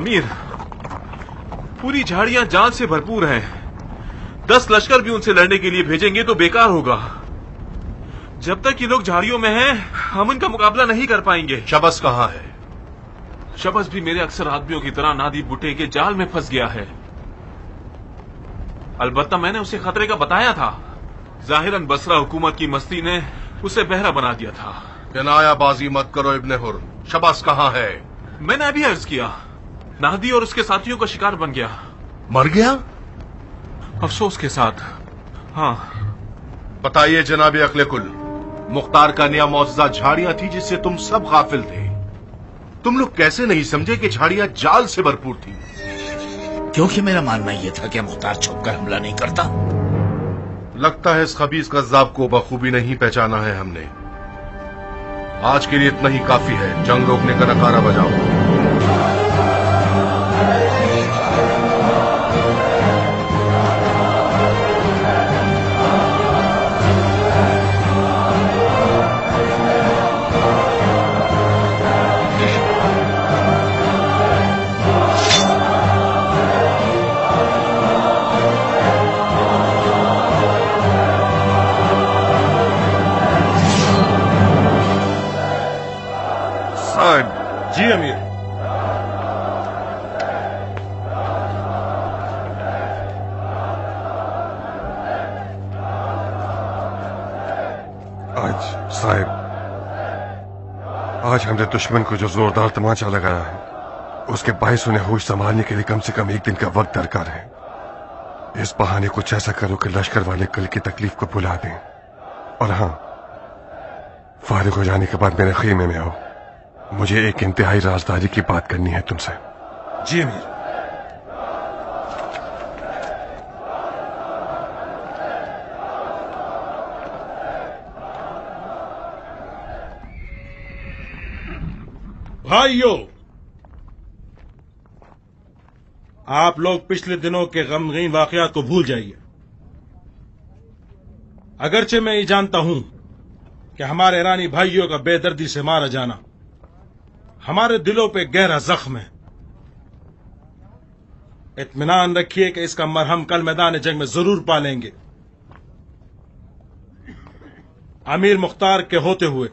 अमीर। पूरी झाड़ियाँ जान से भरपूर हैं। दस लश्कर भी उनसे लड़ने के लिए भेजेंगे तो बेकार होगा। जब तक ये लोग झाड़ियों में हैं हम इनका मुकाबला नहीं कर पाएँगे। शबस कहाँ है? शबस भी मेरे अक्सर आदमियों की तरह नादी बुटे के जाल में फंस गया है। अलबत्ता मैंने उसे खतरे का बताया था। जाहिरन बसरा हुकूमत की मस्ती ने उसे बहरा बना दिया था। किनायाबाजी मत करो इब्ने हुर शबस कहाँ है? मैंने अभी अर्ज़ किया। नादी और उसके साथियों का शिकार बन गया। मर गया? अफसोस के साथ। हाँ। बताइए जनाब अकले कुल मुख्तार का नया मुआवजा झाड़ियाँ थी जिससे तुम सब गाफिल थे। तुम लोग कैसे नहीं समझे कि झाड़ियाँ जाल से भरपूर थी? क्योंकि मेरा मानना यह था कि मुख्तार छुपकर हमला नहीं करता। लगता है इस खबीज कज्जाब को बखूबी नहीं पहचाना है हमने। आज के लिए इतना ही काफ़ी है। जंग रोकने का नकारा बजाओ। साहब, आज हमने दुश्मन को जो जोरदार तमाचा लगाया है, उसके बाईस उन्हें होश संभालने के लिए कम से कम एक दिन का वक्त दरकार है। इस बहाने कुछ ऐसा करो कि लश्कर वाले कल की तकलीफ़ को भुला दें। और हाँ फारिग हो जाने के बाद मेरे खेमे में आओ। मुझे एक इंतहाई राजदारी की बात करनी है तुमसे। जी अमीर। भाइयों, आप लोग पिछले दिनों के गमगीन वाकयात को भूल जाइए। अगरचे मैं ये जानता हूँ कि हमारे ईरानी भाइयों का बेदर्दी से मारा जाना हमारे दिलों पे गहरा जख्म है। इतमान रखिए कि इसका मरहम कल मैदान जंग में ज़रूर पालेंगे। अमीर मुख्तार के होते हुए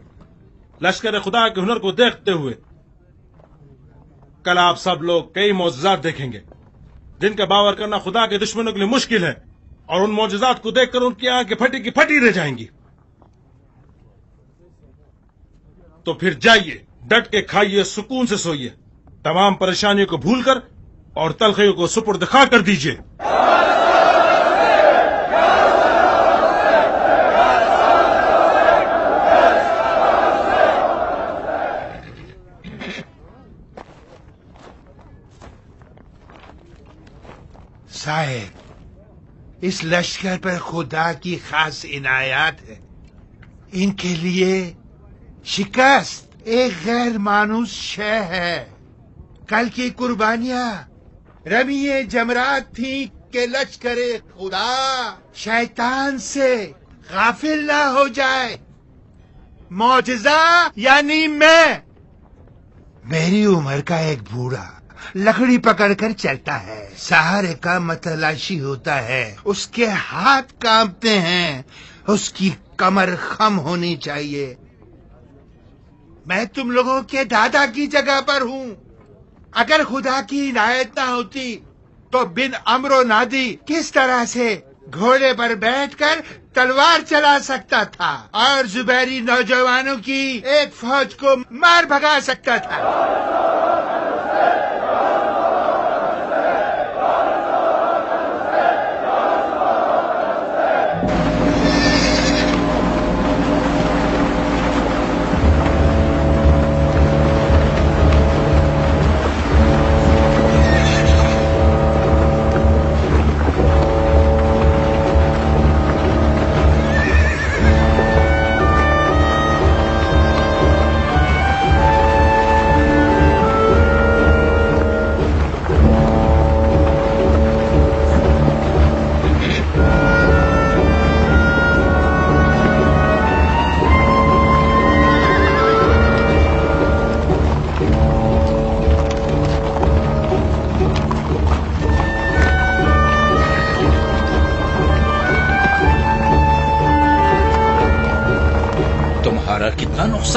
लश्कर खुदा के हुनर को देखते हुए कल आप सब लोग कई मोजात देखेंगे। जिनका बावर करना खुदा के दुश्मनों के लिए मुश्किल है और उन मोजात को देखकर उनकी आँखें फटी की फटी रह जाएँगी। तो फिर जाइए, डट के खाइए, सुकून से सोइए। तमाम परेशानियों को भूलकर और तलखियों को सुपुर दिखा कर दीजिए साहेब इस लश्कर पर खुदा की खास इनायात है। इनके लिए शिकस्त एक गैर मानूस शय है। कल की कुर्बानियाँ, रमीए जमरात थी के लश्कर खुदा। शैतान से गाफिल ना हो जाए। मौजजा यानी मैं। मेरी उम्र का एक बूढ़ा लकड़ी पकड़कर चलता है। सहारे का मतलाशी होता है। उसके हाथ कांपते हैं। उसकी कमर खम होनी चाहिए। मैं तुम लोगों के दादा की जगह पर हूँ। अगर खुदा की इनायत ना होती तो बिन अमरो नादी किस तरह से घोड़े पर बैठकर तलवार चला सकता था? और जुबैरी नौजवानों की एक फौज को मार भगा सकता था।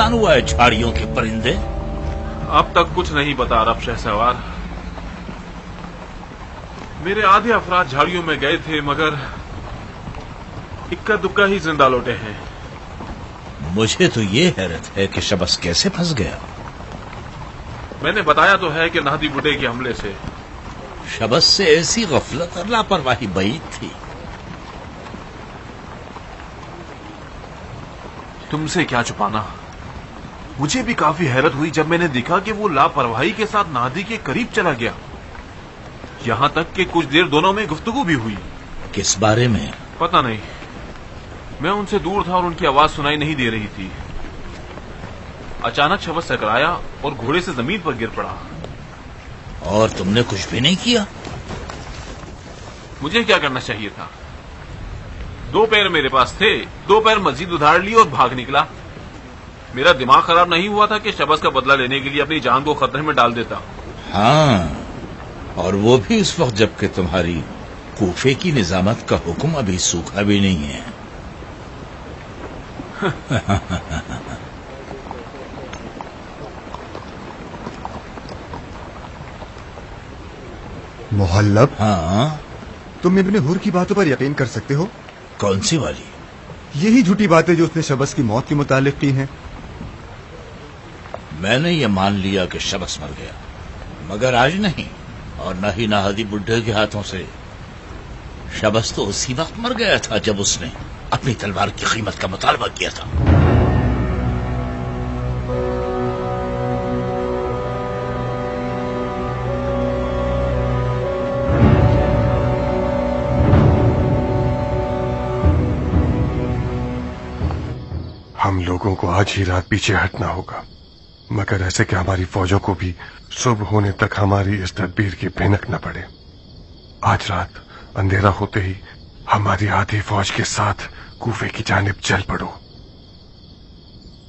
नुकसान हुआ है झाड़ियों के परिंदे? अब तक कुछ नहीं पता अरब शहसवार। मेरे आधे अफराद झाड़ियों में गए थे मगर इक्का दुक्का ही ज़िंदा लौटे हैं। मुझे तो ये हैरत है कि शबस कैसे फंस गया। मैंने बताया तो है कि नादी बुड्ढे के हमले से। शबस से ऐसी गफलत और लापरवाही बईद थी। तुमसे क्या छुपाना? मुझे भी काफ़ी हैरत हुई जब मैंने देखा कि वो लापरवाही के साथ नादी के करीब चला गया। यहाँ तक कि कुछ देर दोनों में गुफ्तगू भी हुई। किस बारे में? पता नहीं। मैं उनसे दूर था और उनकी आवाज़ सुनाई नहीं दे रही थी। अचानक शबस टकराया और घोड़े से ज़मीन पर गिर पड़ा। और तुमने कुछ भी नहीं किया? मुझे क्या करना चाहिए था? दो पैर मेरे पास थे दो पैर मस्जिद उधार ली और भाग निकला। मेरा दिमाग खराब नहीं हुआ था कि शबस का बदला लेने के लिए अपनी जान को खतरे में डाल देता। हाँ और वो भी उस वक्त जबकि तुम्हारी कोफे की निजामत का हुक्म अभी सूखा भी नहीं है। मोहल्लब हाँ। तुम इब्ने हुर की बातों पर यकीन कर सकते हो? कौन सी वाली? यही झूठी बातें जो उसने शबस की मौत के मुतालिक की हैं। मैंने ये मान लिया कि शबस मर गया। मगर आज नहीं, और न ही नाहदी बुढ़े के हाथों से। शबस तो उसी वक्त मर गया था जब उसने अपनी तलवार की कीमत का मुतालबा किया था। हम लोगों को आज ही रात पीछे हटना होगा। मगर ऐसे कि हमारी फौजों को भी सुबह होने तक हमारी इस तदबीर की भिनक न पड़े। आज रात अंधेरा होते ही हमारी आधी फौज के साथ कूफे की जानब चल पड़ो।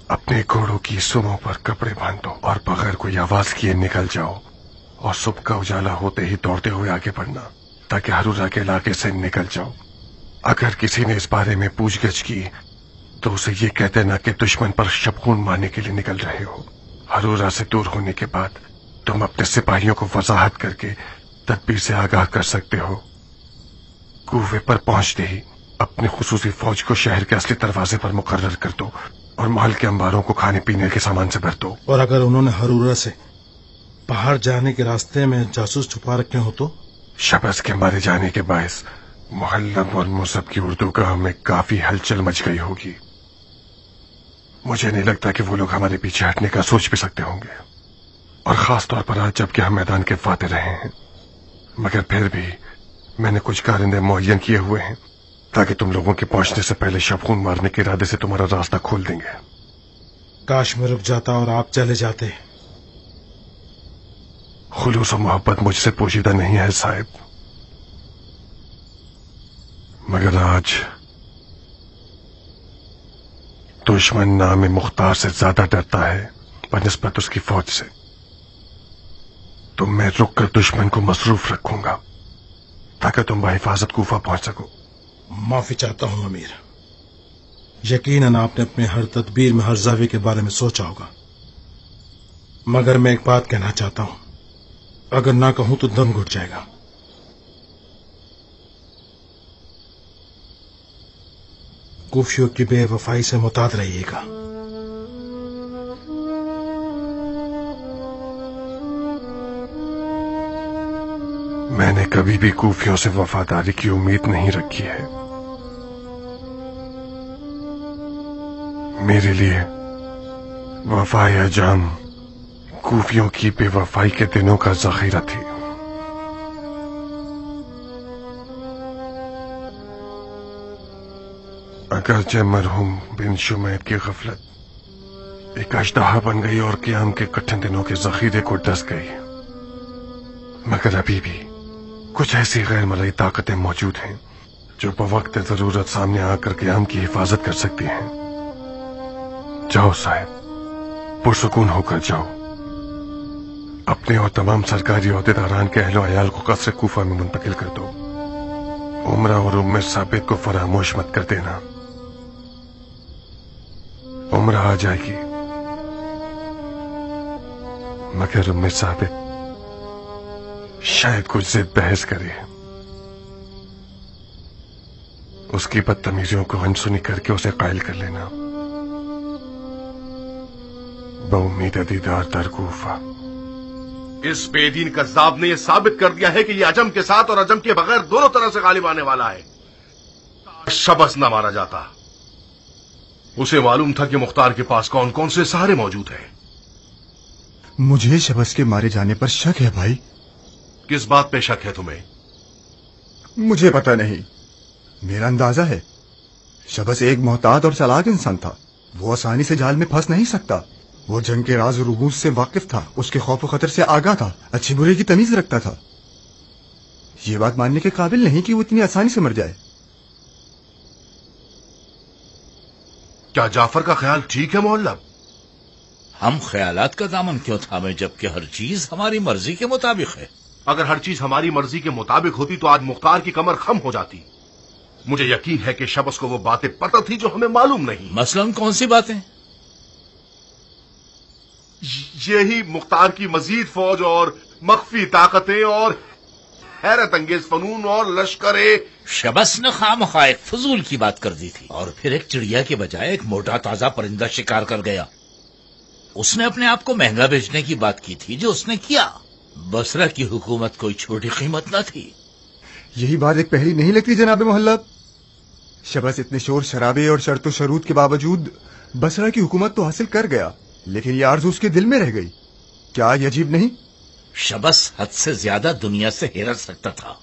अपने घोड़ों की सुबह पर कपड़े बांधो और बगैर कोई आवाज़ किए निकल जाओ और सुबह का उजाला होते ही दौड़ते हुए आगे बढ़ना, ताकि हरूरा के इलाके से निकल जाओ। अगर किसी ने इस बारे में पूछगछ की तो उसे ये कह देना कि दुश्मन पर शबखून मारने के लिए निकल रहे हो। हरूरा से दूर होने के बाद तुम अपने सिपाहियों को वजाहत करके तदबीर से आगाह कर सकते हो। कुएँ पर पहुँचते ही अपने खसूसी फौज को शहर के असली दरवाजे पर मुकर्र कर दो और महल के अंबारों को खाने पीने के सामान से भर दो। और अगर उन्होंने हरूरा से बाहर जाने के रास्ते में जासूस छुपा रखे हो तो? शबस के मारे जाने के बायस मोहल्लम और मुसब की उर्दू का हमें काफ़ी हलचल मच गई होगी। मुझे नहीं लगता कि वो लोग हमारे पीछे हटने का सोच भी सकते होंगे। और खास तौर पर आज जबकि हम मैदान के फाते रहे हैं। मगर फिर भी मैंने कुछ कारिंदे मुहैयन किए हुए हैं ताकि तुम लोगों के पहुँचने से पहले शबखून मारने के इरादे से तुम्हारा रास्ता खोल देंगे। काश में रुक जाता और आप चले जाते। खुलूस और मोहब्बत मुझसे पोशीदा नहीं है साहिब। मगर आज दुश्मन नाम मुख्तार से ज़्यादा डरता है बनस्बत उसकी फौज से। तो मैं रुक कर दुश्मन को मसरूफ रखूँगा, ताकि तुम बहिफाजत कूफा पहुँच सको। माफ़ी चाहता हूँ, अमीर। यकीनन आपने अपने हर तदबीर में, हर जावे के बारे में सोचा होगा। मगर मैं एक बात कहना चाहता हूँ। अगर ना कहूँ तो दम घुट जाएगा। कुफियों की बेवफाई से मुताद रहिएगा। मैंने कभी भी कूफियों से वफादारी की उम्मीद नहीं रखी है। मेरे लिए वफाया जान कूफियों की बेवफाई के दिनों का जखीरा थी। अगरचे मरहूम बिन शुमैद की गफलत एक अजदहा बन गई और क्याम के कठिन दिनों के जखीरे को डस गई, मगर अभी भी कुछ ऐसी गैर मलई ताकतें मौजूद हैं जो बवक्त ज़रूरत सामने आकर क्याम की हिफाजत कर सकती हैं। जाओ साहब, पुरसकून होकर जाओ। अपने और तमाम सरकारी अहदेदारान के अहलो अयाल को कसर कूफा में मुंतकिल कर दो। उमरा और उम्र साबित को फरामोश मत कर देना। उम्र आ जाएगी। मगर उम्र साबित शायद कुछ जिद बहस करे। उसकी बदतमीजियों को अनसुनी करके उसे कायल कर लेना। बहुमीद दीदार दरगूफा इस बेदीन कज्जाब ने यह साबित कर दिया है कि यह अजम के साथ और अजम के बगैर दोनों तरह से गालिब आने वाला है। शबस न मारा जाता। उसे मालूम था कि मुख्तार के पास कौन कौन से सहारे मौजूद हैं। मुझे शबस के मारे जाने पर शक है भाई। किस बात पे शक है तुम्हें? मुझे पता नहीं। मेरा अंदाज़ा है शबस एक मोहताद और चालाक इंसान था। वो आसानी से जाल में फंस नहीं सकता। वो जंग के राज और रूस से वाकिफ था। उसके खौफ खतर से आगा था। अच्छी बुरे की तमीज रखता था। ये बात मानने के काबिल नहीं कि वो इतनी आसानी से मर जाए। क्या जाफ़र का ख्याल ठीक है मोहल्ला? हम ख्यालात का दामन क्यों थामे जबकि हर चीज़ हमारी मर्ज़ी के मुताबिक है। अगर हर चीज़ हमारी मर्ज़ी के मुताबिक होती तो आज मुख्तार की कमर खम हो जाती। मुझे यकीन है कि शबस को वो बातें पता थी जो हमें मालूम नहीं। मसलन कौन सी बातें? यही मुख्तार की मजीद फौज और मख्फी ताकतें और हैरत अंगेज फनून और लश्कर शबस ने खाम खा एक फजूल की बात कर दी थी। और फिर एक चिड़िया के बजाय एक मोटा ताज़ा परिंदा शिकार कर गया। उसने अपने आप को महँगा बेचने की बात की थी जो उसने किया। बसरा की हुकूमत कोई छोटी कीमत न थी। यही बात एक पहली नहीं लगती जनाब मोहल्ला शबस इतने शोर शराबे और शर्त शरूत के बावजूद बसरा की हुकूमत तो हासिल कर गया लेकिन ये आर्ज उसके दिल में रह गई। क्या ये अजीब नहीं? शबस हद से ज़्यादा दुनिया से हिरस सकता था।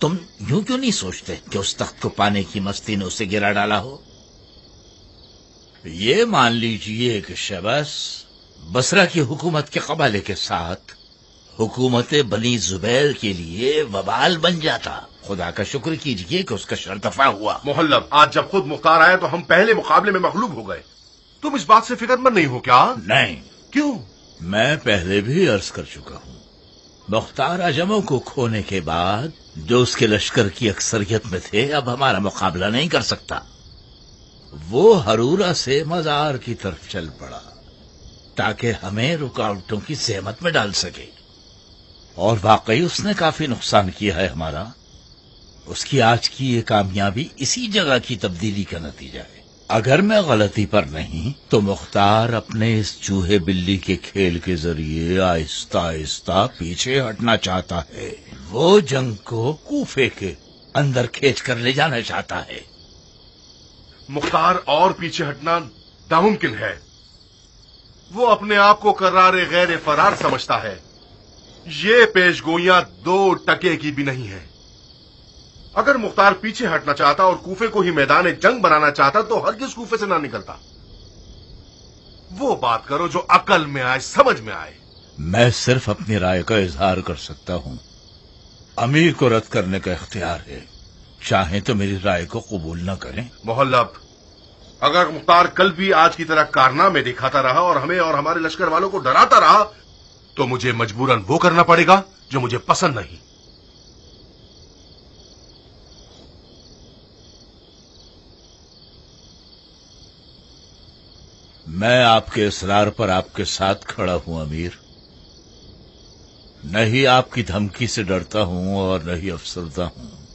तुम यूँ क्यों नहीं सोचते कि उस तख्त को पाने की मस्ती ने उसे गिरा डाला हो? ये मान लीजिए कि शबस बसरा की हुकूमत के कबाले के साथ हुकूमत बनी जुबैर के लिए वबाल बन जाता। खुदा का शुक्र कीजिए कि उसका शर्तफा हुआ। मोहल्लब आज जब खुद मुख्तार आए तो हम पहले मुकाबले में मखलूब हो गए। तुम इस बात से फिक्रमंद नहीं हो क्या? नहीं। क्यों? मैं पहले भी अर्ज़ कर चुका हूँ। मुख्तार आजमों को खोने के बाद, जो उसके लश्कर की अक्सरियत में थे, अब हमारा मुकाबला नहीं कर सकता। वो हरूरा से मजार की तरफ़ चल पड़ा, ताकि हमें रुकावटों की सहमत में डाल सके। और वाकई उसने काफ़ी नुकसान किया है हमारा। उसकी आज की ये कामयाबी इसी जगह की तब्दीली का नतीजा है। अगर मैं गलती पर नहीं तो मुख्तार अपने इस चूहे बिल्ली के खेल के ज़रिए आहिस्ता आहिस्ता पीछे हटना चाहता है। वो जंग को कूफे के अंदर खींच कर ले जाना चाहता है। मुख्तार और पीछे हटना नामुमकिन है। वो अपने आप को करारे गैर फरार समझता है। ये पेशगोइयाँ दो टके की भी नहीं है। अगर मुख्तार पीछे हटना चाहता और कूफे को ही मैदान जंग बनाना चाहता तो हर किस कूफे से ना निकलता। वो बात करो जो अकल में आए समझ में आए। मैं सिर्फ़ अपनी राय का इजहार कर सकता हूँ। अमीर को रद्द करने का इख्तियार है। चाहे तो मेरी राय को कबूल न करें। मोहल्लब अगर मुख्तार कल भी आज की तरह कारनामे दिखाता रहा और हमें और हमारे लश्कर वालों को डराता रहा तो मुझे मजबूरन वो करना पड़ेगा जो मुझे पसंद नहीं। मैं आपके इसरार पर आपके साथ खड़ा हूँ, अमीर। नहीं आपकी धमकी से डरता हूँ और नहीं अफसरदा हूँ।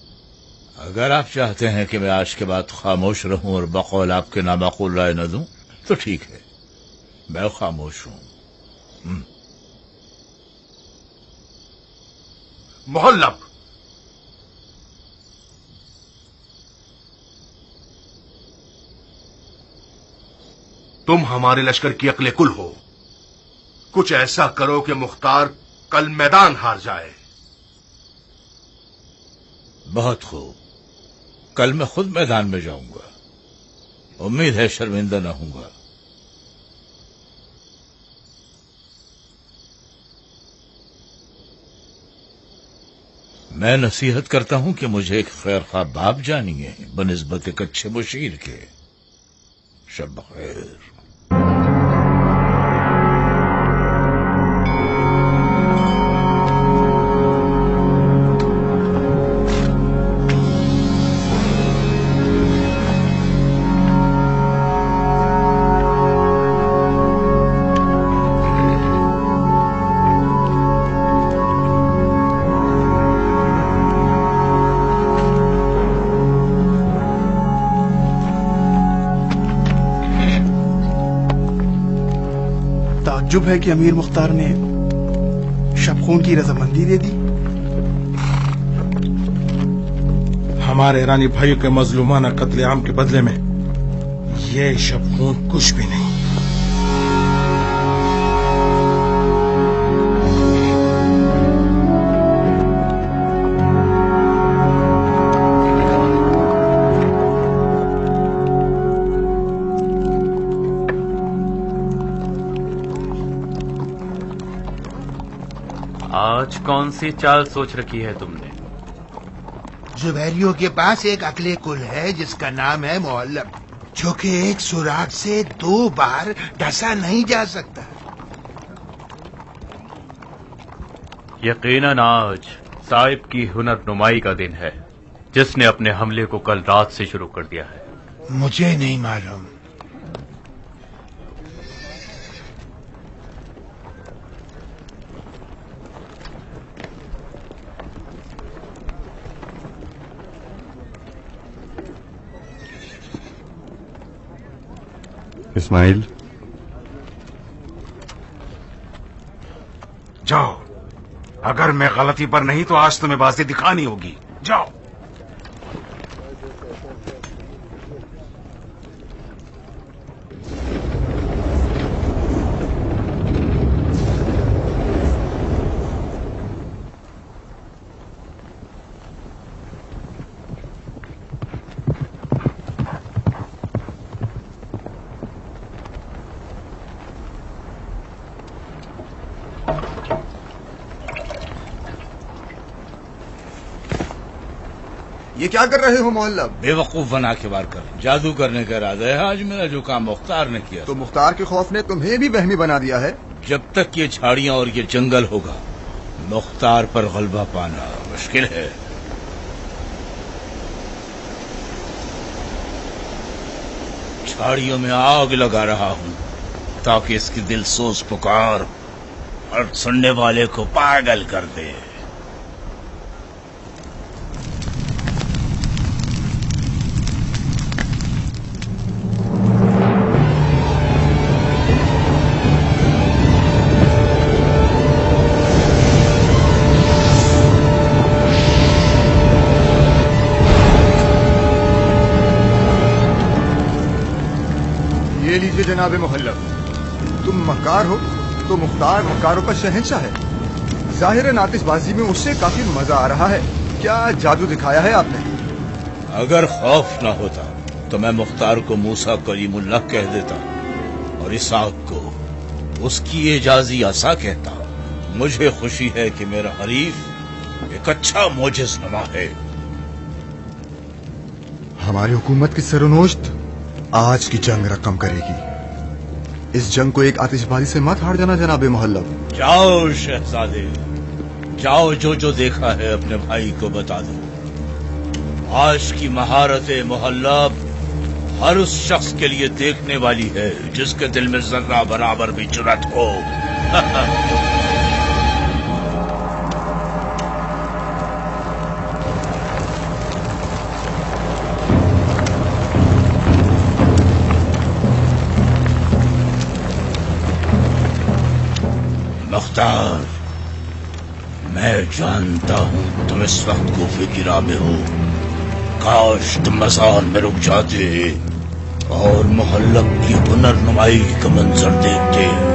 अगर आप चाहते हैं कि मैं आज के बाद खामोश रहूँ और बकौल आपके नामाकुल राय न दूँ तो ठीक है। मैं खामोश हूँ। हम्म। तुम हमारे लश्कर की अकले कुल हो। कुछ ऐसा करो कि मुख्तार कल मैदान हार जाए। बहुत खूब। कल मैं खुद मैदान में जाऊँगा। उम्मीद है शर्मिंदा न होऊँगा। मैं नसीहत करता हूँ कि मुझे एक खैर खा बाप जानिए, बनस्बत एक अच्छे मुशीर के। शब खैर। ताज्जुब है कि अमीर मुख्तार ने शबखून की रजामंदी दे दी। हमारे रानी भाइयों के मजलूमाना कत्लेआम के बदले में यह शबखून कुछ भी नहीं। कौन सी चाल सोच रखी है तुमने? जुबैरियों के पास एक अकले कुल है जिसका नाम है मोहल्लम जो कि एक सुराग से दो बार डसा नहीं जा सकता। यकीनन आज साहिब की हुनर नुमाई का दिन है जिसने अपने हमले को कल रात से शुरू कर दिया है। मुझे नहीं मालूम। इस्माइल जाओ। अगर मैं गलती पर नहीं तो आज तुम्हें बाजी दिखानी होगी जाओ ये क्या कर रहे हो मोहल्ला? बेवकूफ़ बना के वार कर। जादू करने का इरादा है आज मेरा जो काम मुख्तार ने किया। तो मुख्तार के खौफ ने तुम्हें भी बहमी बना दिया है? जब तक ये झाड़ियाँ और ये जंगल होगा मुख्तार पर गलबा पाना मुश्किल है। झाड़ियों में आग लगा रहा हूँ ताकि इसकी दिल सोच पुकार और सुनने वाले को पागल कर दे। जनाब मोहल्लब तुम मकार हो तो मुख्तार मक्कारों का शहंशाह है। ज़ाहिर नातिशबाजी में उससे काफ़ी मज़ा आ रहा है। क्या जादू दिखाया है आपने? अगर खौफ ना होता तो मैं मुख्तार को मूसा करीमुल्लाह कह देता और इसाक को उसकी एजाजी आसा कहता। मुझे खुशी है कि मेरा हरीफ एक अच्छा मोजिस नमा है। हमारी हुकूमत की सरनोश्त आज की जंग रकम करेगी। इस जंग को एक आतिशबाजी से मत हार जाना, जनाबे मोहल्लब जाओ, शहजादे। जाओ, जो जो देखा है, अपने भाई को बता दो। आज की महारत मोहल्लब हर उस शख्स के लिए देखने वाली है, जिसके दिल में जर्रा बराबर भी जुरत हो। मुख्तार मैं जानता हूँ तुम इस वक्त कोफे की राह में हो। काश तुम मसान में रुक जाते और मोहल्ल की पुनर्नुमाई का मंजर देखते।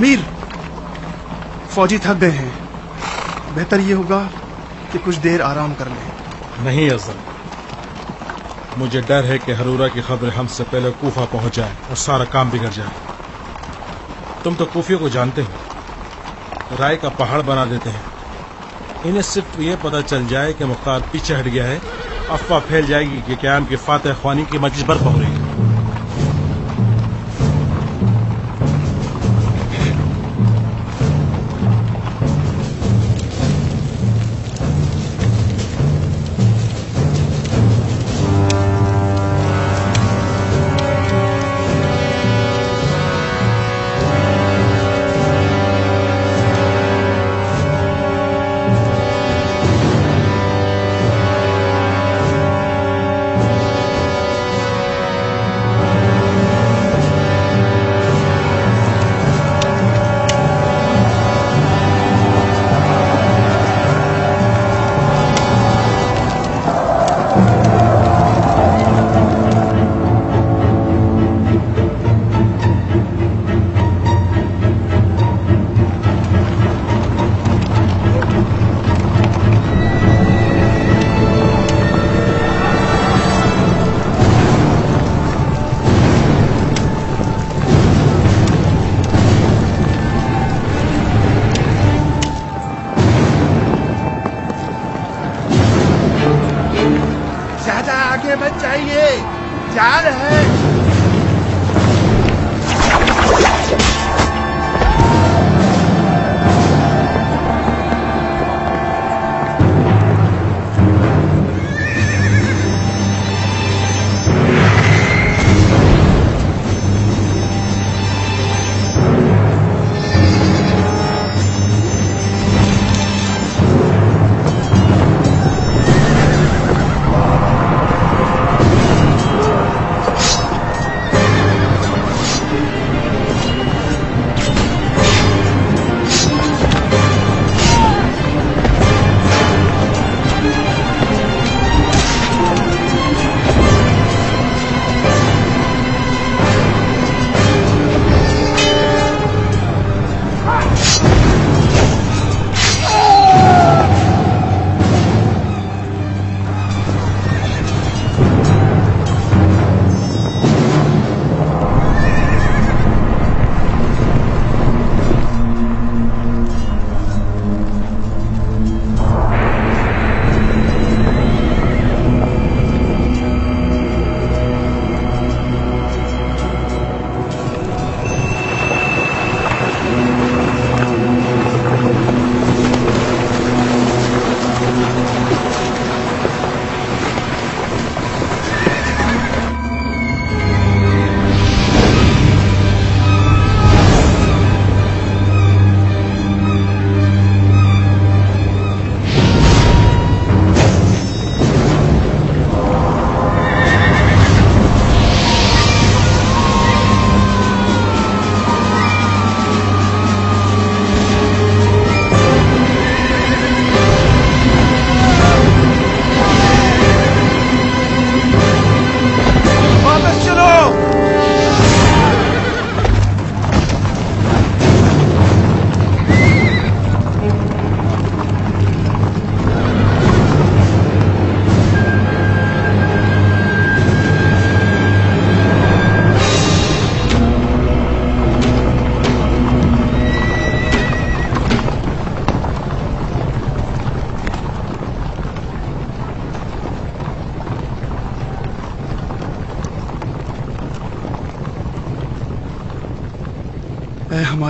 अमीर। फौजी थक गए हैं। बेहतर ये होगा कि कुछ देर आराम कर लें। नहीं अजल मुझे डर है कि हरूरा की खबर हमसे पहले कूफा पहुँच जाए और सारा काम बिगड़ जाए। तुम तो कूफियों को जानते हो। राय का पहाड़ बना देते हैं। इन्हें सिर्फ़ ये पता चल जाए कि मुख्तार पीछे हट गया है। अफवाह फैल जाएगी कि क्याम की फातह खानी की मजलिस बर्फ़ हो रही है।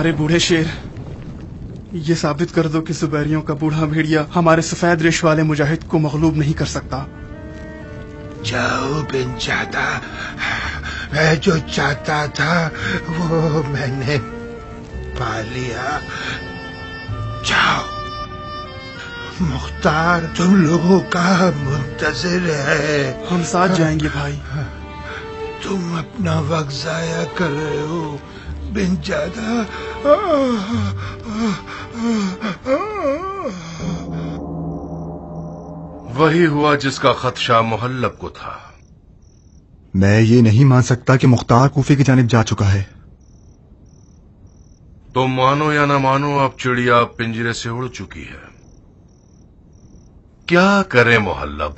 हमारे बूढ़े शेर ये साबित कर दो कि जुबैरियों का बूढ़ा भेड़िया हमारे सफ़ेद रेश वाले मुजाहिद को मगलूब नहीं कर सकता। जाओ बिन चाहता मैं जो चाहता था वो मैंने पा लिया। जाओ मुख्तार तुम लोगों का मुंतजर है। हम साथ जाएँगे भाई। तुम अपना वक्त जाया कर रहे हो। बिन ज़्यादा। वही हुआ जिसका खदशा मोहल्लब को था। मैं ये नहीं मान सकता कि मुख्तार कूफे की जानब जा चुका है। तो मानो या ना मानो अब चिड़िया पिंजरे से उड़ चुकी है। क्या करें मोहल्लब?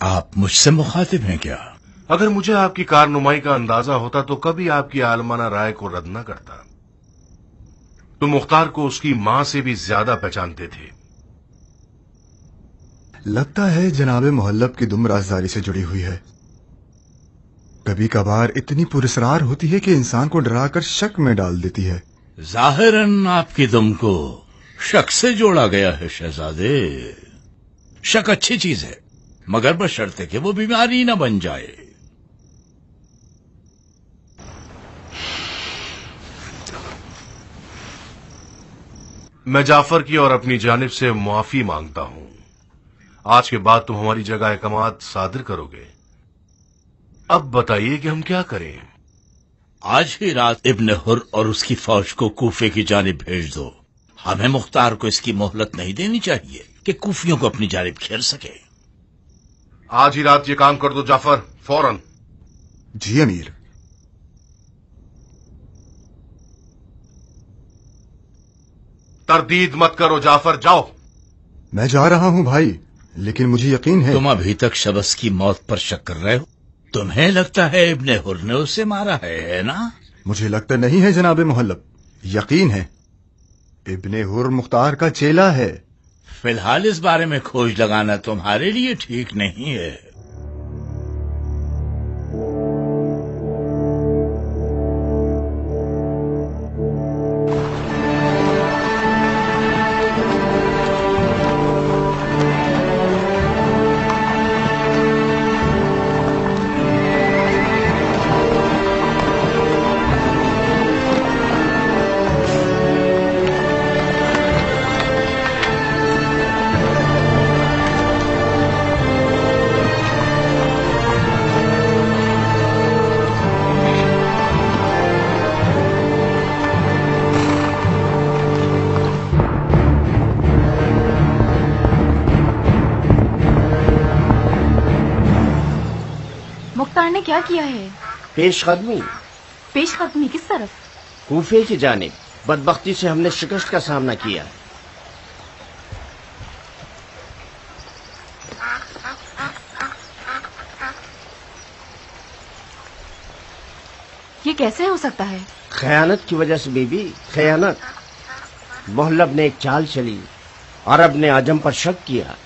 आप मुझसे मुखातिब हैं क्या? अगर मुझे आपकी कारनुमाई का अंदाज़ा होता तो कभी आपकी आलमाना राय को रद्द न करता। तुम मुख्तार को उसकी माँ से भी ज़्यादा पहचानते थे। लगता है जनाब मोहल्लब की दुम राजदारी से जुड़ी हुई है। कभी कभार इतनी पुरस्कार होती है कि इंसान को डराकर शक में डाल देती है। जाहिरन आपकी दुम को शक से जोड़ा गया है शहजादे। शक अच्छी चीज़ है मगर बशर्ते कि वो बीमारी ना बन जाए। मैं जाफ़र की और अपनी जानिब से मुआफी माँगता हूँ। आज के बाद तुम हमारी जगह एकमात सादिर करोगे। अब बताइए कि हम क्या करें? आज ही रात इब्न हुर और उसकी फौज को कूफे की जानिब भेज दो। हमें मुख्तार को इसकी मोहलत नहीं देनी चाहिए कि कूफियों को अपनी जानिब घेर सके। आज ही रात ये काम कर दो जाफ़र फ़ौरन। जी अमीर। तरदीद मत करो जाफ़र जाओ। मैं जा रहा हूँ भाई लेकिन मुझे यकीन है। तुम अभी तक शबस की मौत पर शक कर रहे हो। तुम्हें लगता है इब्ने हुर ने उसे मारा है, है ना? मुझे लगता नहीं है जनाब मोहल्लब। यकीन है इब्ने हुर मुख्तार का चेला है। फ़िलहाल इस बारे में खोज लगाना तुम्हारे लिए ठीक नहीं है। पेशकदमी। पेशकदमी किस तरफ़? कूफे की जानिब। बदबख्ती से हमने शिकस्त का सामना किया। ये कैसे हो सकता है? खयानत की वजह से बीबी खयानत। मोहल्लब ने एक चाल चली। अरब ने आज़म पर शक किया।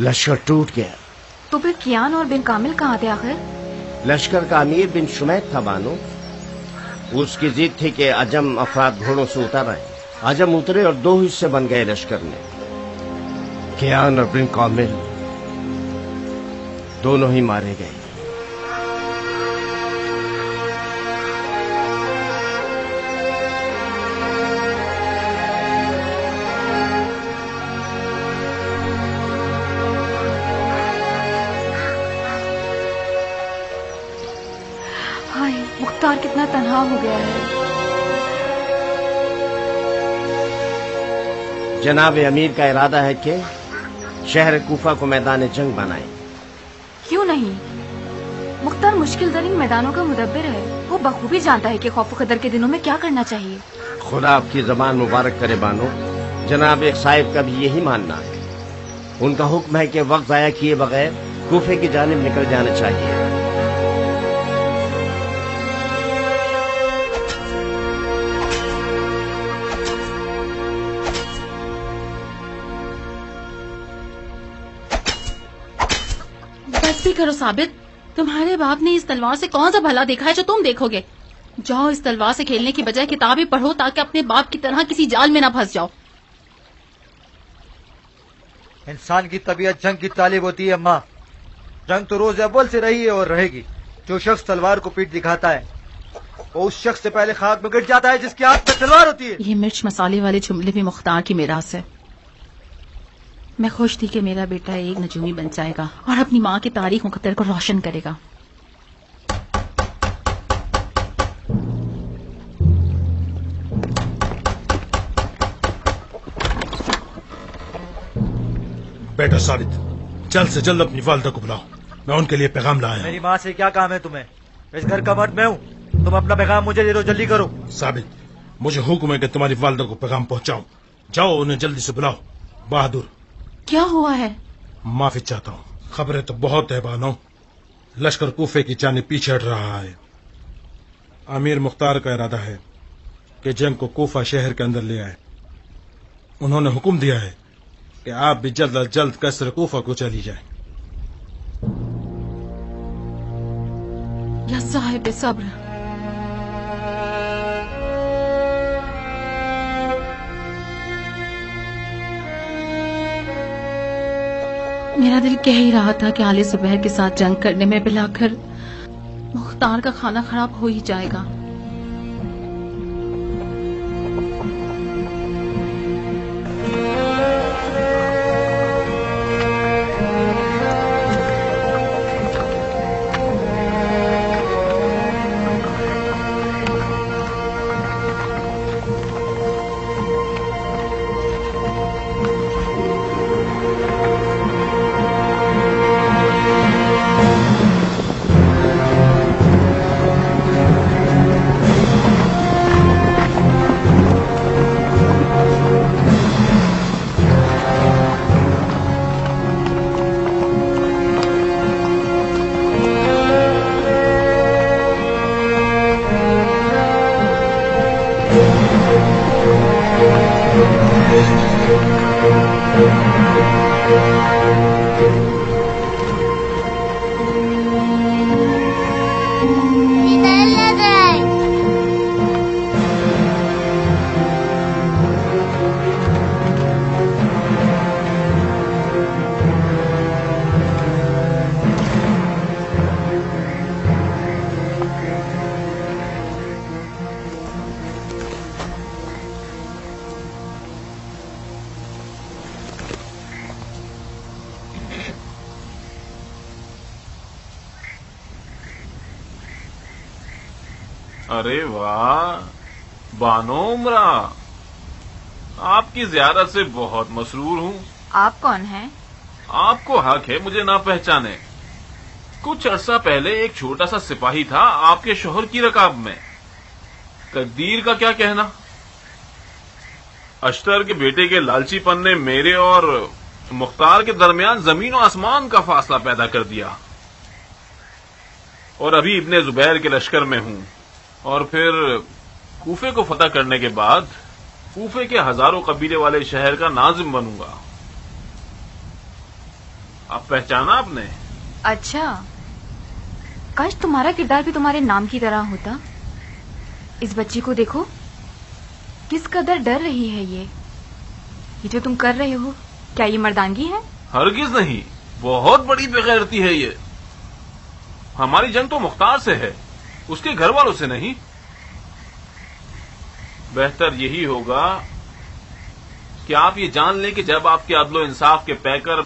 लश्कर टूट गया। तो फिर कियान और बिन कामिल कहाँ थे आखिर? लश्कर का अमीर बिन शुमैद था बानो। उसकी जीत थी कि अजम अफराद घोड़ों से उतर आए। अजम उतरे और दो हिस्से बन गए लश्कर ने क्या और बिन कामिल दोनों ही मारे गए। कितना तनहा हो गया है। जनाब अमीर का इरादा है कि शहर कूफा को मैदान जंग बनाए। क्यों नहीं? मुख्तार मुश्किल तरीन मैदानों का मुदब्बिर है। वो बखूबी जानता है कि खौफ कदर के दिनों में क्या करना चाहिए। खुदा आपकी जबान मुबारक करे बानो। जनाब एक साहिब का भी यही मानना है। उनका हुक्म है कि वक्त जाया किए बगैर कूफे की जानब निकल जाना चाहिए। करो साबित। तुम्हारे बाप ने इस तलवार से कौन सा भला देखा है जो तुम देखोगे? जाओ इस तलवार से खेलने की बजाय किताबें पढ़ो ताकि अपने बाप की तरह किसी जाल में ना फंस जाओ। इंसान की तबीयत जंग की तालीब होती है अम्मा। जंग तो रोज अव्वल से रही है और रहेगी। जो शख्स तलवार को पीठ दिखाता है वो उस शख्स से पहले खाक में गिर जाता है जिसके हाथ में तलवार होती है। ये मिर्च मसाले वाले जुमले भी मुख्तार की मेरास है। मैं खुश थी कि मेरा बेटा एक नजूमी बन जाएगा और अपनी माँ की तारीख मुकद्दर को रोशन करेगा। बेटा साबित जल्द से जल्द अपनी वालदा को बुलाओ। मैं उनके लिए पैगाम लाया मेरी माँ से क्या काम है तुम्हें? इस घर का मर्द मैं हूँ। तुम अपना पैगाम मुझे दे दो जल्दी करो। साबित मुझे हुक्म है कि तुम्हारी वालदा को पैगाम पहुंचाओ जाओ उन्हें जल्दी से बुलाओ। बहादुर क्या हुआ है? माफ़ी चाहता हूँ। खबरें तो बहुत है। बानो लश्कर कूफे की चांदी पीछे हट रहा है। अमीर मुख्तार का इरादा है कि जंग को कोफा शहर के अंदर ले आए। उन्होंने हुक्म दिया है कि आप भी जल्द अज जल्द कसर कोफा को चली जाए। या साहिब सब्र। मेरा दिल कह ही रहा था कि आले सुबह के साथ जंग करने में बिलाकर मुख्तार का खाना खराब हो ही जाएगा। जियारत से बहुत मसरूर हूँ। आप कौन हैं? आपको हक है मुझे ना पहचाने। कुछ अरसा पहले एक छोटा सा सिपाही था आपके शोहर की रकाब में। तकदीर का क्या कहना? अश्तर के बेटे के लालचीपन ने मेरे और मुख्तार के दरमियान ज़मीन और आसमान का फासला पैदा कर दिया। और अभी इब्ने जुबैर के लश्कर में हूँ। और फिर कूफे को फतह करने के बाद कूफे के हज़ारों कबीले वाले शहर का नाजिम बनूँगा। आप पहचाना आपने? अच्छा। काश तुम्हारा किरदार भी तुम्हारे नाम की तरह होता। इस बच्ची को देखो। किस कदर डर रही है ये। ये जो तुम कर रहे हो क्या ये मर्दानगी है? हरगिज नहीं। बहुत बड़ी बेगैरती है ये। हमारी जंग तो मुख्तार से है। उसके घर वालों से नहीं। बेहतर यही होगा कि आप ये जान लें कि जब आपके अदलो इंसाफ के पैकर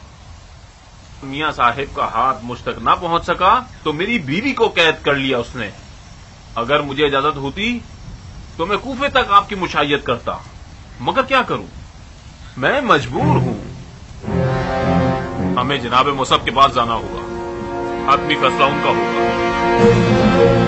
मियाँ साहिब का हाथ मुझ तक ना पहुँच सका तो मेरी बीवी को कैद कर लिया उसने। अगर मुझे इजाज़त होती तो मैं कूफे तक आपकी मुशायत करता। मगर क्या करूँ? मैं मजबूर हूँ। हमें जनाब मुसब के पास जाना होगा। आदमी फैसला उनका होगा।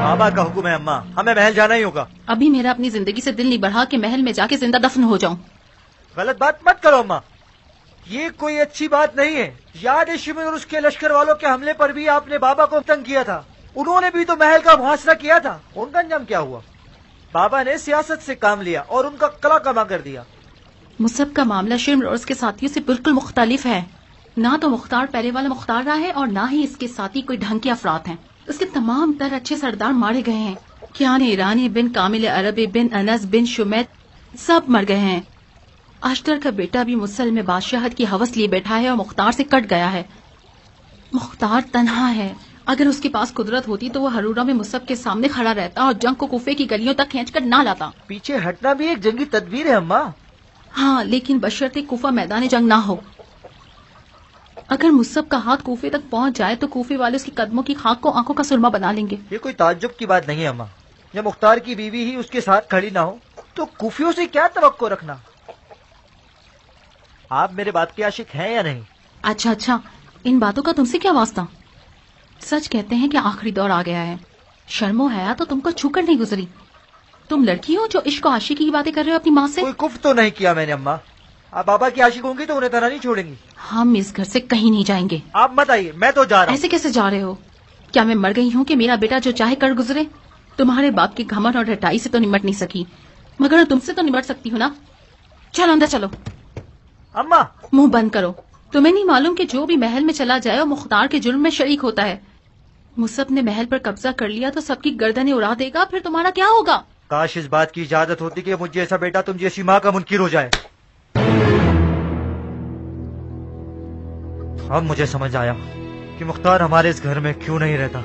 बाबा का हुक्म है अम्मा। हमें महल जाना ही होगा। अभी मेरा अपनी ज़िंदगी से दिल नहीं बढ़ा कि महल में जाके ज़िंदा दफन हो जाऊँ। गलत बात मत करो अम्मा। ये कोई अच्छी बात नहीं है। याद है शिमिर और उसके लश्कर वालों के हमले पर भी आपने बाबा को तंग किया था। उन्होंने भी तो महल का मुहासरा किया था। उनका अंजाम क्या हुआ? बाबा ने सियासत से काम लिया और उनका कला कमा कर दिया। मुसब का मामला शिमर और उसके साथियों से बिल्कुल मुख्तलिफ़ है। ना तो मुख्तार पहले वाला मुख्तार रहा है और ना ही इसके साथी कोई ढंग के अफराद हैं। उसके तमाम तर अच्छे सरदार मारे गए हैं। कियान ईरानी बिन कामिल अरबी बिन अनस बिन शुमैत सब मर गए हैं। अश्तर का बेटा भी मुसल में बादशाहत की हवस लिए बैठा है और मुख्तार से कट गया है। मुख्तार तनहा है। अगर उसके पास कुदरत होती तो वो हरूरा में मुसब के सामने खड़ा रहता और जंग को कुफे की गलियों तक खींच कर ना लाता। पीछे हटना भी एक जंगी तदबीर है, अम्मा। हाँ लेकिन बशर्ते कुफा मैदान जंग ना हो। अगर मुसब का हाथ कूफे तक पहुँच जाए तो कूफे वाले उसके कदमों की खाक को आँखों का सुरमा बना लेंगे। ये कोई ताज्जुब की बात नहीं है अम्मा। जब मुख्तार की बीवी ही उसके साथ खड़ी ना हो तो कुफियों से क्या तवक्को रखना? आप मेरे बात के आशिक हैं या नहीं? अच्छा अच्छा। इन बातों का तुमसे क्या वास्ता? सच कहते हैं कि आखिरी दौर आ गया है। शर्मो हया तो तुमको छूकर नहीं गुजरी। तुम लड़की हो जो इश्क और आशिकी की बातें कर रहे हो अपनी माँ से? कोई कुफ तो नहीं किया मैंने अम्मा। आप बाबा की आशिक होंगी तो उन्हें तरह नहीं छोड़ेंगी। हम इस घर से कहीं नहीं जाएँगे। आप मत आइए मैं तो जा रहा हूँ। ऐसे कैसे जा रहे हो? क्या मैं मर गई हूँ कि मेरा बेटा जो चाहे कर गुजरे? तुम्हारे बाप की घमन और हटाई से तो निमट नहीं सकी। मगर तुमसे तो निमट सकती हूँ ना? चलो अंदर चलो। अम्मा! मुँह बंद करो। तुम्हें नहीं मालूम कि जो भी महल में चला जाए वो मुख्तार के जुर्म में शरीक होता है। मुसब ने महल पर कब्जा कर लिया तो सबकी गर्दनें उड़ा देगा फिर तुम्हारा क्या होगा? काश इस बात की इजाज़त होती कि मुझे ऐसा बेटा तुम जैसी माँ का मुनकिर हो जाए। अब मुझे समझ आया कि मुख्तार हमारे इस घर में क्यों नहीं रहता।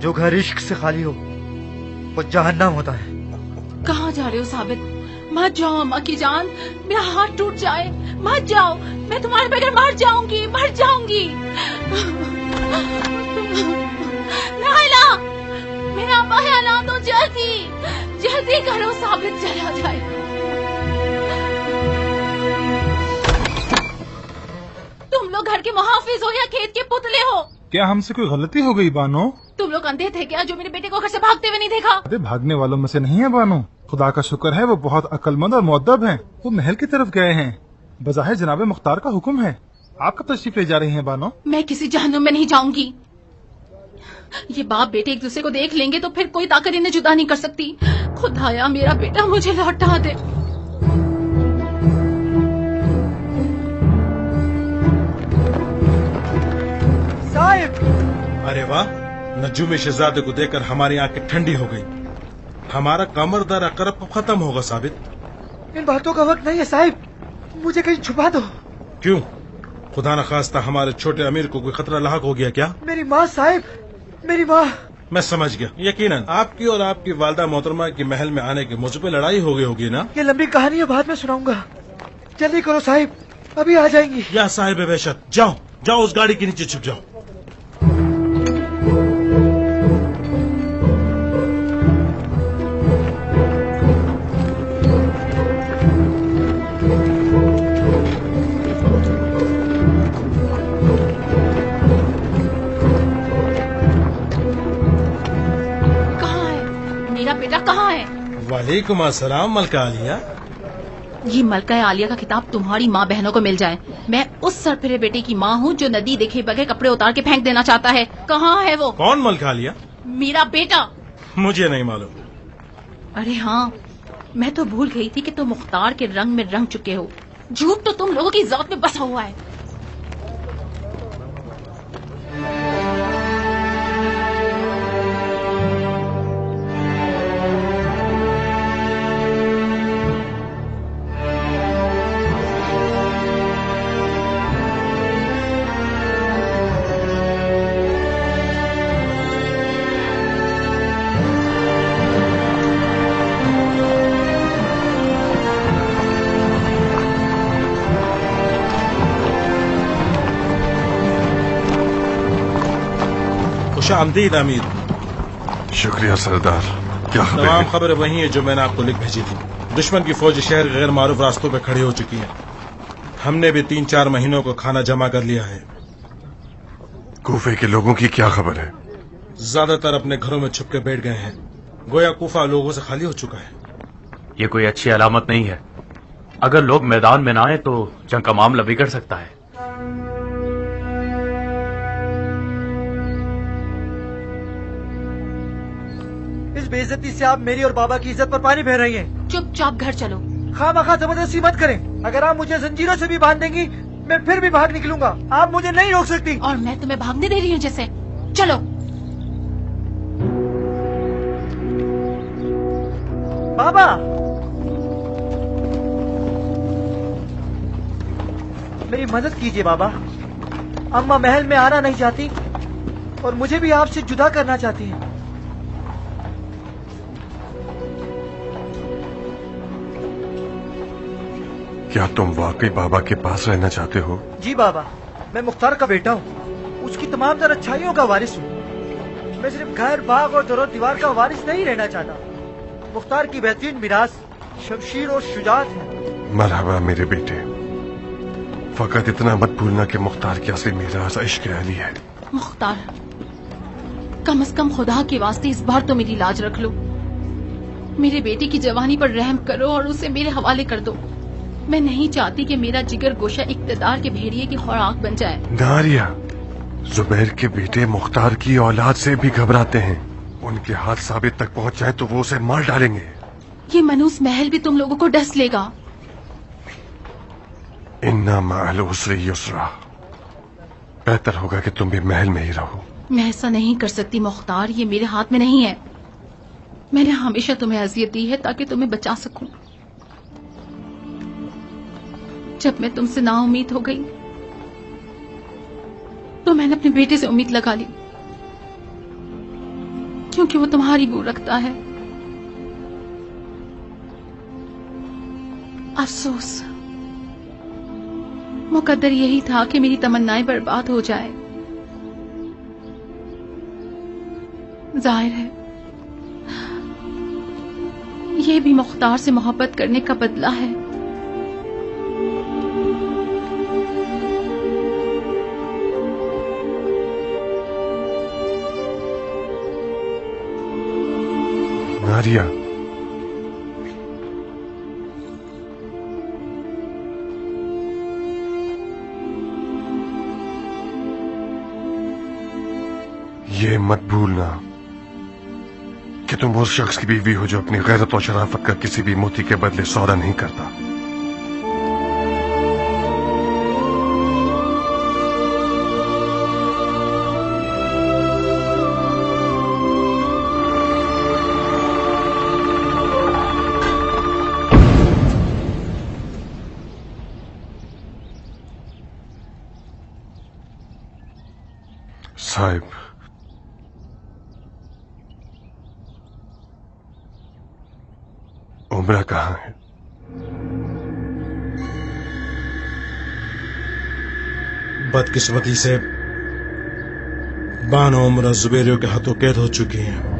जो घर इश्क से खाली हो, वो जहन्नम होता है। कहाँ जा रहे हो साबित? मत जाओ, अम्मा की जान। मेरा हाथ टूट जाए। मत जाओ। मैं तुम्हारे बगैर मर जाऊँगी मर जाऊँगी। मेरा अब्बा है ना तो जल्दी जल्दी करो साबित चला जाए। तुम लोग घर के मुहाफिज हो या खेत के पुतले हो? क्या हमसे कोई गलती हो गई बानो? तुम लोग अंधे थे क्या जो मेरे बेटे को घर से भागते हुए नहीं देखा? अरे भागने वालों में से नहीं है बानो। खुदा का शुक्र है वो बहुत अक्लमंद और मुद्दब हैं। वो महल की तरफ़ गए हैं। बजाहिर जनाब मुख्तार का हुक्म है। आप कब तशरीफ़ ले जा रही हैं बानो? मैं किसी जहनुम में नहीं जाऊँगी। ये बाप बेटे एक दूसरे को देख लेंगे तो फिर कोई ताकत इन्हें जुदा नहीं कर सकती। खुदाया मेरा बेटा मुझे लौटा दे। साहिब! अरे वाह नजूम शहजादे को देखकर हमारी आँखें ठंडी हो गई। हमारा कमर दर अकरब खत्म होगा साबित। इन बातों का वक्त नहीं है साहिब। मुझे कहीं छुपा दो। क्यों? खुदा न खास्ता हमारे छोटे अमीर को कोई खतरा लाक हो गया क्या? मेरी माँ साहिब मेरी माँ। मैं समझ गया। यकीनन आपकी और आपकी वालदा मोहतरमा के महल में आने के मुझ पे लड़ाई हो गई होगी ना? ये लंबी कहानी है बाद में सुनाऊँगा। जल्दी करो साहिब अभी आ जाएँगी। या साहिब बेशक जाओ जाओ उस गाड़ी के नीचे छुप जाओ। वालेकुम अस्सलाम मलका आलिया। ये मलका आलिया का किताब तुम्हारी माँ बहनों को मिल जाए। मैं उस सरफिरे बेटे की माँ हूँ जो नदी देखे बगैर कपड़े उतार के फेंक देना चाहता है। कहाँ है वो? कौन मलका आलिया? मेरा बेटा। मुझे नहीं मालूम। अरे हाँ मैं तो भूल गई थी कि तुम मुख्तार के रंग में रंग चुके हो। झूठ तो तुम लोगों की जात में बसा हुआ है। आमदीद अमीर शुक्रिया सरदार क्या खबर तमाम खबर वही है जो मैंने आपको लिख भेजी थी दुश्मन की फौज शहर के गैर मारूफ रास्तों पर खड़ी हो चुकी है हमने भी तीन चार महीनों को खाना जमा कर लिया है कोफे के लोगों की क्या खबर है ज़्यादातर अपने घरों में छुप के बैठ गए हैं गोया कोफा लोगों से खाली हो चुका है ये कोई अच्छी अलामत नहीं है अगर लोग मैदान में ना आए तो जंग का मामला बिगड़ सकता है इस बेइज्जती से आप मेरी और बाबा की इज़्ज़त पर पानी फेर रही हैं। चुपचाप घर चलो। खा ज़बरदस्ती मत करें। अगर आप मुझे जंजीरों से भी बाँध देंगी मैं फिर भी भाग निकलूँगा। आप मुझे नहीं रोक सकती। और मैं तुम्हें भागने दे रही हूँ जैसे। चलो। बाबा! मेरी मदद कीजिए बाबा। अम्मा महल में आना नहीं चाहती और मुझे भी आपसे जुदा करना चाहती है। क्या तुम वाकई बाबा के पास रहना चाहते हो? जी बाबा मैं मुख्तार का बेटा हूँ। उसकी तमाम तर अच्छाइयों का वारिस हूँ। मैं सिर्फ़ घर बाग और दरो दीवार का वारिस नहीं रहना चाहता। मुख्तार की बेहतरीन मिराज शमशीर और शुजात है। मरहबा मेरे बेटे फकत इतना मत भूलना कि मुख्तार की असली मीराज इश्क अली है। मुख्तार कम अज कम खुदा के वास्ते इस बार तो मेरी लाज रख लो। मेरे बेटे की जवानी पर रहम करो और उसे मेरे हवाले कर दो। मैं नहीं चाहती कि मेरा जिगर गोशा इकतदार के भेड़िए की खुराक बन जाए। नारिया जुबैर के बेटे मुख्तार की औलाद से भी घबराते हैं। उनके हाथ साबित तक पहुँच जाए तो वो उसे मार डालेंगे। ये मनूस महल भी तुम लोगों को डस लेगा। इन्ना माल उसरे युसरा। बेहतर होगा कि तुम भी महल में ही रहो। मैं ऐसा नहीं कर सकती मुख्तार ये मेरे हाथ में नहीं है। मैंने हमेशा तुम्हें अजियत दी है ताकि तुम्हें बचा सकूँ। जब मैं तुमसे ना उम्मीद हो गई तो मैंने अपने बेटे से उम्मीद लगा ली। क्योंकि वो तुम्हारी बू रखता है। अफसोस। मुकद्दर यही था कि मेरी तमन्नाएँ बर्बाद हो जाए। ज़ाहिर है, ये भी मुख्तार से मोहब्बत करने का बदला है। नारिया ये मत भूलना कि तुम उस शख्स की बीवी हो जो अपनी गैरत और शराफत का किसी भी मोती के बदले सौदा नहीं करता। बदकिस्मती से बानो उम्र जुबेरियों के हाथों कैद हो चुकी हैं।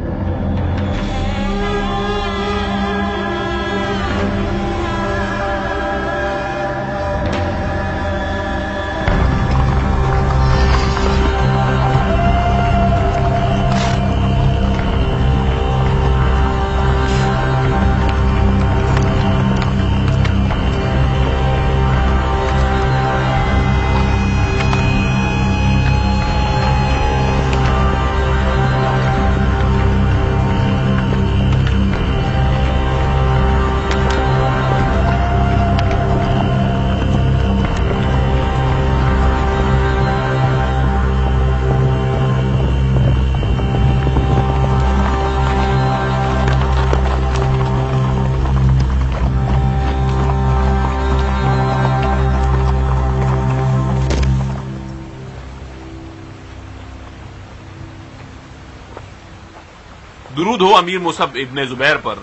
दुरूद हो अमीर मुसब इब्ने जुबैर पर।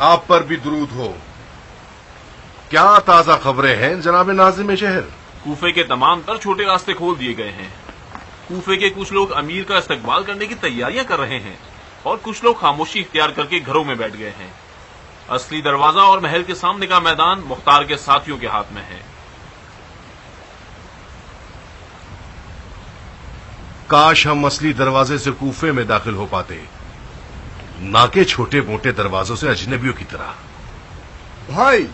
आप पर भी दरूद हो। क्या ताज़ा खबरें हैं जनाब नाजिम शहर? कूफे के तमाम तर छोटे रास्ते खोल दिए गए हैं। कूफे के कुछ लोग अमीर का इस्तकबाल करने की तैयारियाँ कर रहे हैं और कुछ लोग खामोशी इख्तियार करके घरों में बैठ गए हैं। असली दरवाज़ा और महल के सामने का मैदान मुख्तार के साथियों के हाथ में है। काश हम असली दरवाजे से कूफे में दाखिल हो पाते। ना के छोटे मोटे दरवाजों से अजनबियों की तरह। भाई!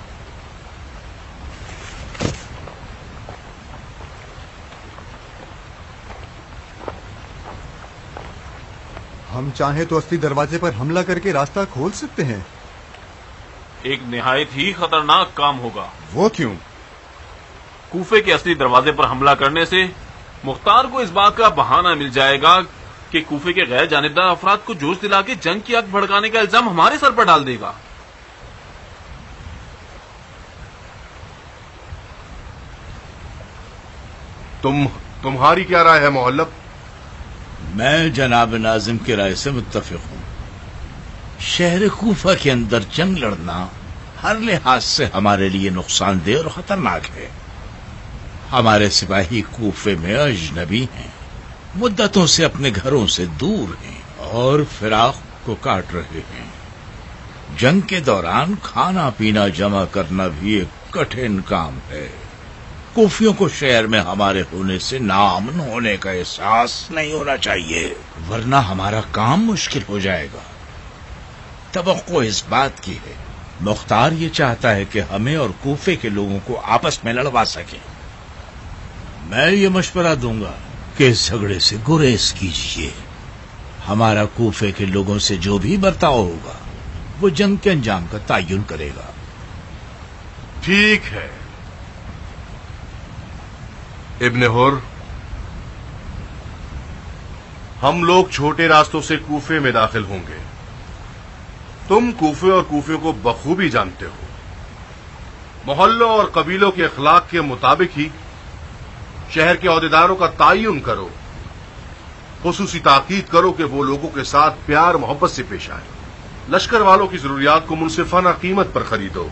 हम चाहें तो असली दरवाजे पर हमला करके रास्ता खोल सकते हैं। एक निहायत ही खतरनाक काम होगा। वो क्यों? कूफे के असली दरवाजे पर हमला करने से मुख्तार को इस बात का बहाना मिल जाएगा कि कूफे के गैर जानबदार अफराद को जोश दिला के जंग की आग भड़काने का इल्ज़ाम हमारे सर पर डाल देगा। तुम तुम्हारी क्या राय है मोहल्लब मैं जनाब नाजिम की राय से मुत्तफिक हूँ। शहर कूफा के अंदर जंग लड़ना हर लिहाज से हमारे लिए नुकसानदेह और खतरनाक है। हमारे सिपाही कूफे में अजनबी हैं। मुद्दतों से अपने घरों से दूर हैं और फिराक को काट रहे हैं। जंग के दौरान खाना पीना जमा करना भी एक कठिन काम है। कूफियों को शहर में हमारे होने से नामन होने का एहसास नहीं होना चाहिए, वरना हमारा काम मुश्किल हो जाएगा। तो इस बात की है। मुख्तार ये चाहता है कि हमें और कूफे के लोगों को आपस में लड़वा सके। मैं ये मशवरा दूँगा कि इस झगड़े से गुरेज कीजिए। हमारा कूफे के लोगों से जो भी बर्ताव होगा, वो जंग के अंजाम का तयन करेगा। ठीक है। इब्ने होर, हम लोग छोटे रास्तों से कूफे में दाखिल होंगे। तुम कूफे और कूफे को बखूबी जानते हो। मोहल्लों और कबीलों के अखलाक के मुताबिक ही शहर के अहदेदारों का तयन करो। खसूसी ताकीद करो कि वो लोगों के साथ प्यार मोहब्बत से पेश आए। लश्कर वालों की जरूरियात को मुनसिफाना कीमत पर खरीदो।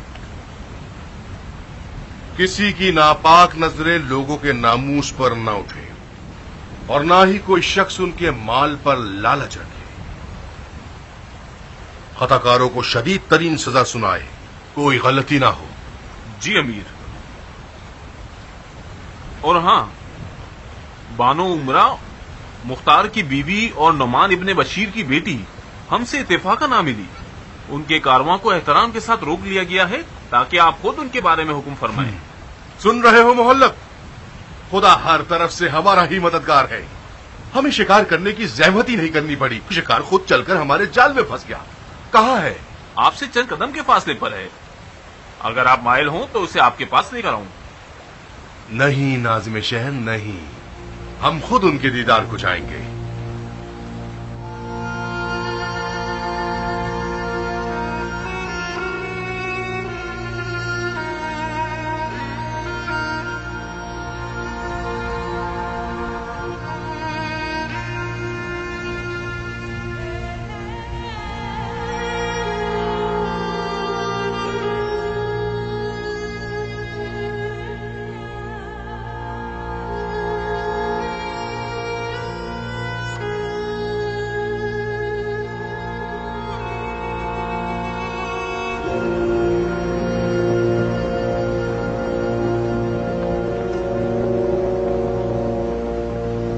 किसी की नापाक नज़रें लोगों के नामूस पर न ना उठे और ना ही कोई शख्स उनके माल पर लालच रखे। खताकारों को शदीद तरीन सजा सुनाए। कोई गलती ना हो। जी अमीर। और हाँ बानो उमरा मुख्तार की बीवी और नुमान इब्ने बशीर की बेटी हमसे इतफाका ना मिली। उनके कारवां को एहतराम के साथ रोक लिया गया है ताकि आप खुद उनके बारे में हुक्म फरमाएँ। सुन रहे हो मोहल्लब खुदा हर तरफ़ से हमारा ही मददगार है। हमें शिकार करने की जहमत ही नहीं करनी पड़ी। शिकार खुद चलकर हमारे जाल में फंस गया। कहाँ है? आपसे चंद कदम के फासले पर है। अगर आप मायल हों तो उसे आपके पास लेकर आऊँ। नहीं नाजिम शहन नहीं। हम खुद उनके दीदार को जाएँगे।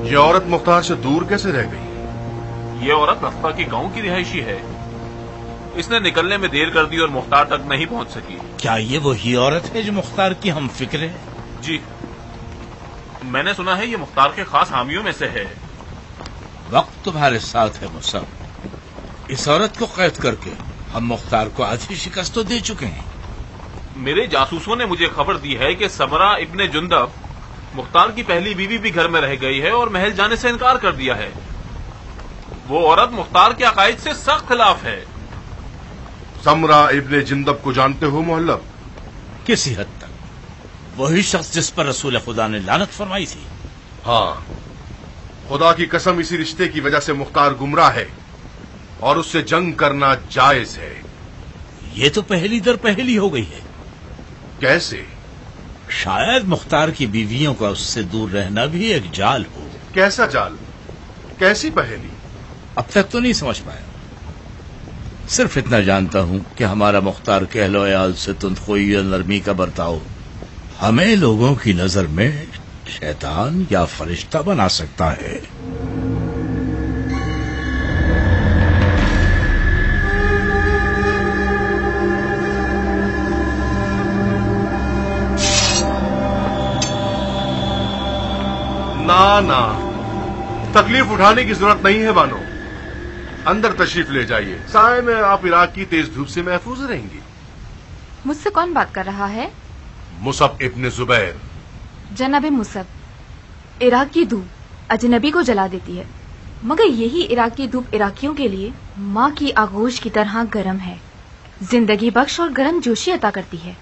ये औरत मुख्तार से दूर कैसे रह गई? ये औरत रफ्ता की गाँव की रिहायशी है। इसने निकलने में देर कर दी और मुख्तार तक नहीं पहुँच सकी। क्या ये वही औरत है जो मुख्तार की हम फ़िक्र है? जी। मैंने सुना है ये मुख्तार के खास हामियों में से है। वक्त तुम्हारे साथ है मुसब इस औरत को कैद करके हम मुख्तार को आधी शिकस्त तो दे चुके हैं। मेरे जासूसों ने मुझे खबर दी है कि समरा इब्ने जुंदब मुख्तार की पहली बीवी भी घर में रह गई है और महल जाने से इनकार कर दिया है। वो औरत मुख्तार के अकायद से सख्त खिलाफ है। समरा इब्ने जिंदब को जानते हो मोहल्लब? किसी हद तक। वही शख्स जिस पर रसूल खुदा ने लानत फरमाई थी। हाँ। खुदा की कसम इसी रिश्ते की वजह से मुख्तार गुमराह है। और उससे जंग करना जायज़ है। ये तो पहली दर पहली हो गई है। कैसे? शायद मुख्तार की बीवियों का उससे दूर रहना भी एक जाल हो। कैसा जाल? कैसी पहेली? अब तक तो नहीं समझ पाया। सिर्फ़ इतना जानता हूँ कि हमारा मुख्तार कहलो आल से तुंदखोई और नरमी का बर्ताव हमें लोगों की नज़र में शैतान या फरिश्ता बना सकता है। ना ना। तकलीफ़ उठाने की ज़रूरत नहीं है बानो। अंदर तशरीफ़ ले जाइए। साय में आप इराक की तेज धूप से महफूज रहेंगी। मुझसे कौन बात कर रहा है? Musab ibn Zubair. जनाब मुसब इराक की धूप अजनबी को जला देती है। मगर यही इराक की धूप इराकियों के लिए माँ की आगोश की तरह गर्म है। ज़िंदगी बख्श और गर्म जोशी अता करती है।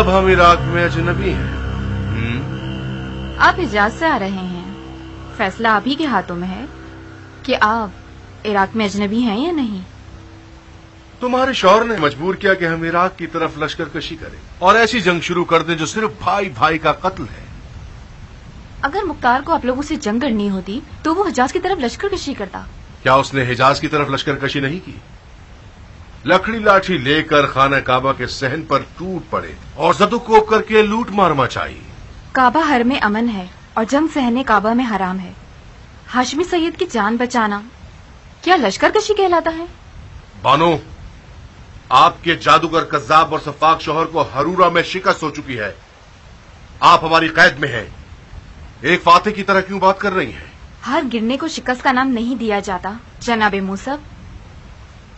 मतलब हम इराक में अजनबी हैं। आप हिजाज से आ रहे हैं। फैसला आप ही के हाथों में है कि आप इराक में अजनबी हैं या नहीं। तुम्हारे शौहर ने मजबूर किया कि हम इराक की तरफ़ लश्कर कशी करें और ऐसी जंग शुरू कर दें जो सिर्फ़ भाई भाई का कत्ल है। अगर मुख्तार को आप लोगों से जंग करनी होती तो वो हिजाज की तरफ़ लश्कर कशी करता। क्या उसने हिजाज की तरफ़ लश्कर कशी नहीं की? लकड़ी लाठी लेकर खाना काबा के सहन पर टूट पड़े और जदुकोप करके लूट मार मचाई। काबा हर में अमन है और जंग सहने काबा में हराम है। हाशमी सैयद की जान बचाना क्या लश्कर कशी कहलाता है? बानो आपके जादूगर कज्जाब और सफाक शोहर को हरूरा में शिकस्त हो चुकी है। आप हमारी कैद में हैं। एक फाते की तरह क्यों बात कर रही हैं? हार गिरने को शिकस्त का नाम नहीं दिया जाता जनाबे मूसब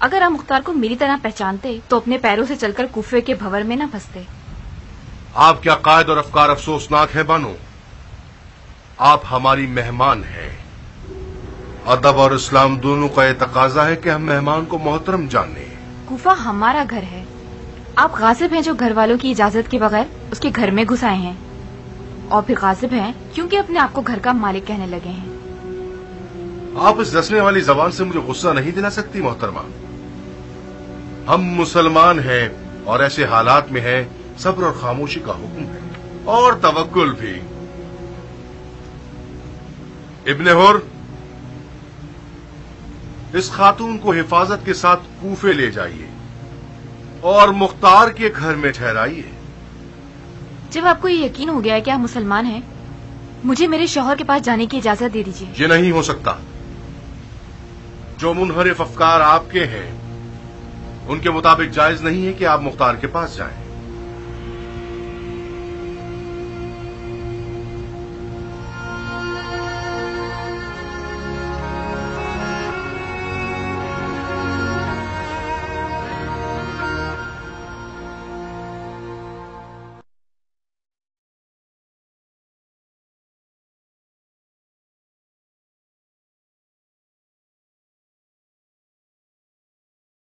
अगर आप मुख्तार को मेरी तरह पहचानते तो अपने पैरों से चलकर कुफे के भवर में न फंसते। आप क्या कायद और अफकार अफसोसनाक है बानो? आप हमारी मेहमान हैं। अदब और इस्लाम दोनों का यह तकाजा है कि हम मेहमान को मोहतरम जाने। कुफा हमारा घर है। आप गासिब हैं जो घर वालों की इजाज़त के बगैर उसके घर में घुस आए हैं। और फिर गासिब हैं क्योंकि अपने आप को घर का मालिक कहने लगे हैं। आप इस दसने वाली जबान से मुझे गुस्सा नहीं दिला सकती मोहतरमा। हम मुसलमान हैं और ऐसे हालात में हैं सब्र और खामोशी का हुक्म है। और तवक्कुल भी। इब्ने हुर इस खातून को हिफाजत के साथ कूफे ले जाइए और मुख्तार के घर में ठहराइए। जब आपको ये यकीन हो गया है कि आप मुसलमान हैं मुझे मेरे शौहर के पास जाने की इजाज़त दे दीजिए। ये नहीं हो सकता। जो मुनहरिफ अफकार आपके हैं उनके मुताबिक जायज़ नहीं है कि आप मुख्तार के पास जाएँ।